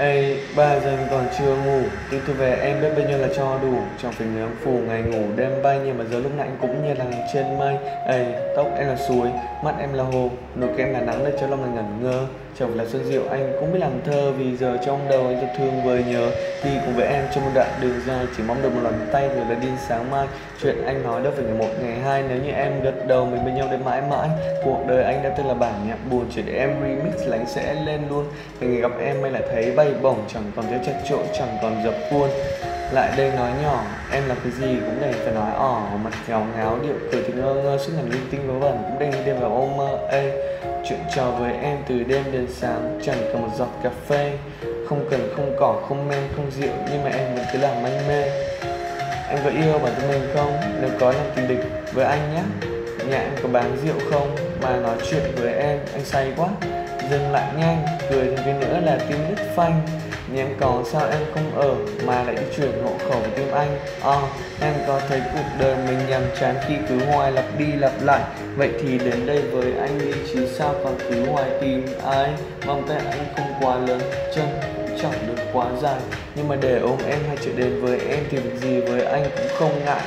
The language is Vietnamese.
Ê, 3 giờ mình còn chưa ngủ. Đi tôi về em biết bao nhiêu là cho đủ. Trong phải nướng phù ngày ngủ đêm bay Nhưng mà giờ lúc này anh cũng như là trên mây. Ê, tóc em là suối, mắt em là hồ Nụ em là nắng để cho lòng là ngẩn ngơ. Chồng là xuân diệu anh cũng biết làm thơ Vì giờ trong đầu anh thật thương vơi nhớ. Đi cùng với em trong một đoạn đường dài Chỉ mong được một lần tay rồi là đi sáng mai. Chuyện anh nói đâu phải ngày một ngày hai Nếu như em gật đầu mình bên nhau đến mãi mãi. Cuộc đời anh đã từng là bản nhạc buồn Chỉ để em remix là anh sẽ lên luôn. Ngày gặp em may lại thấy bay bổng Chẳng còn thấy chật trội, chẳng còn dập khuôn. Lại đây nói nhỏ em là cái gì cũng đành phải nói ỏ mặt khéo ngáo điệu cười thì ngơ ngơ suốt ngày linh tinh vớ vẩn cũng đành đêm vào ôm mơ. Ê chuyện trò với em từ đêm đến sáng chẳng cần một giọt cà phê. Không cần không cỏ không men không rượu nhưng mà em vẫn cứ làm manh mê. Em có yêu bản thân mình không? Nếu có làm tình địch với anh nhé nhà em có bán rượu không? Mà nói chuyện với em anh say quá dừng lại nhanh cười thêm cái nữa là tim đứt phanh. Nhưng em có sao em không ở mà lại đi chuyển hộ khẩu với tim anh? À, em có thấy cuộc đời mình nhàm chán khi cứ hoài lặp đi lặp lại. Vậy thì đến đây với anh đi chứ sao còn cứ hoài tìm ai? Vòng tay anh không quá lớn chân chẳng được quá dài. Nhưng mà để ôm em hay chuyện đến với em thì việc gì với anh cũng không ngại.